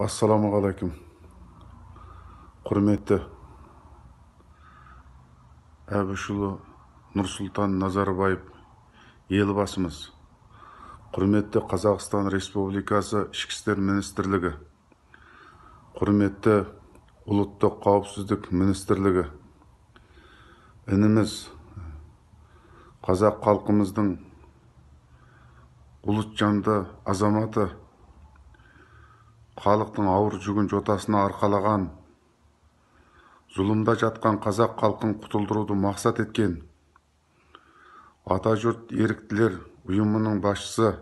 ассалаумағалейкум құрметті әбішұлы нұрсұлтан назарбаев елбасымыз құрметті қазақстан республикасы ішкі істер министрлігі құрметті ұлттық қауіпсіздік министрлігі ініміз қазақ халқымыздың ұлт жанды азаматы халықтың ауыр жүгін жотасына арқалаған зұлымда жатқан қазақ халқын құтылдыруды мақсат еткен атажұрт еріктілер ұйымының басшысы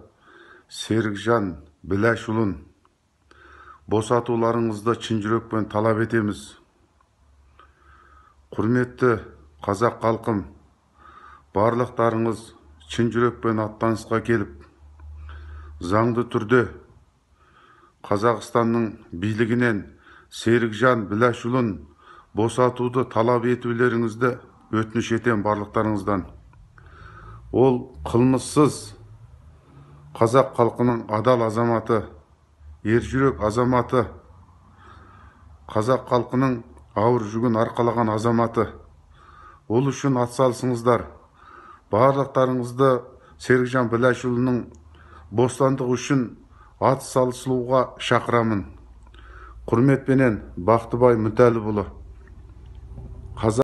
серікжан біләшұлын босатуларыңызды шын жүрекпен талап етеміз. Құрметті қазақ халқым барлықтарыңыз шын жүрекпен аттанысқа келіп заңды түрде қазақстанның билігінен серікжан біләшұлын босатуды талап етулеріңізді өтініш етем барлықтарыңыздан. Ол қылмыссыз қазақ халқының адал азаматы ержүрек азаматы қазақ халқының ауыр жүгін арқалаған азаматы. Ол үшін атсалысыңыздар. Барлықтарыңызды серікжан біләшұлының бостандығы үшін ат салысуға шақырамын. Құрметпенен бақтыбай мүтәліпұлы қазақ